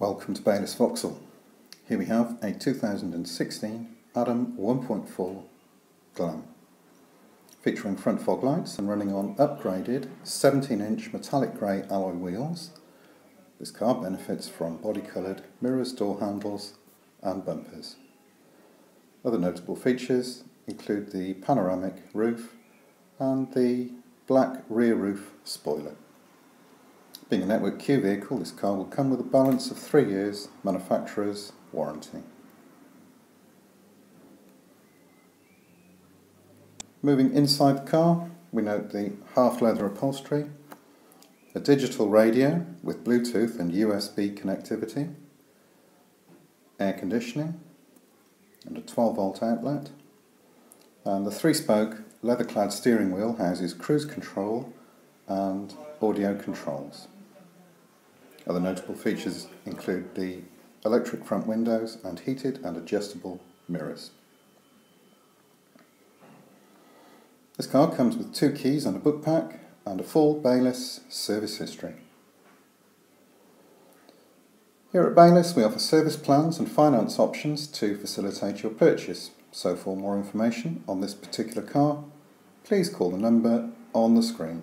Welcome to Baylis Vauxhall. Here we have a 2016 Adam 1.4 Glam, featuring front fog lights and running on upgraded 17-inch metallic grey alloy wheels. This car benefits from body-coloured mirrors, door handles and bumpers. Other notable features include the panoramic roof and the black rear roof spoiler. Being a Network Q vehicle, this car will come with a balance of three years manufacturer's warranty. Moving inside the car, we note the half leather upholstery, a digital radio with Bluetooth and USB connectivity, air conditioning, and a 12 volt outlet, and the three spoke leather clad steering wheel houses cruise control and audio controls. Other notable features include the electric front windows and heated and adjustable mirrors. This car comes with two keys and a book pack and a full Baylis service history. Here at Baylis we offer service plans and finance options to facilitate your purchase. So for more information on this particular car, please call the number on the screen.